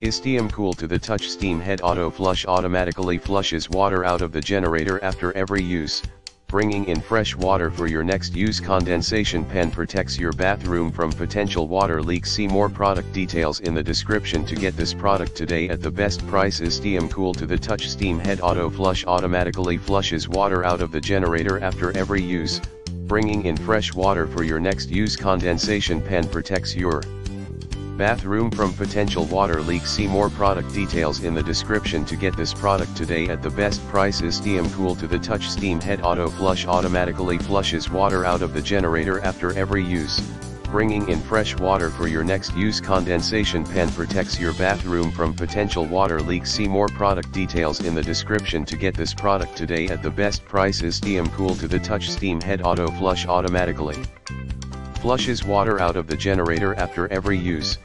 Isteam Cool to the touch? Steam head auto flush automatically flushes water out of the generator after every use, bringing in fresh water for your next use. Condensation pen protects your bathroom from potential water leaks. See more product details in the description to get this product today at the best price. Isteam Cool to the touch? Steam head auto flush automatically flushes water out of the generator after every use, bringing in fresh water for your next use. Condensation pen protects your Bathroom from potential water leaks See more product details in the description to get this product today at the best prices. Steam Cool to the touch. Steam head auto flush automatically flushes water out of the generator after every use, bringing in fresh water for your next use. Condensation pen protects your bathroom from potential water leaks See more product details in the description to get this product today at the best prices. Steam Cool to the touch. Steam head auto flush automatically. Flushes water out of the generator after every use,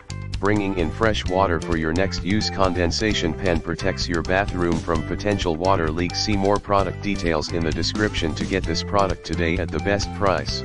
bringing in fresh water for your next use condensation pen protects your bathroom from potential water leaks see more product details in the description to get this product today at the best price.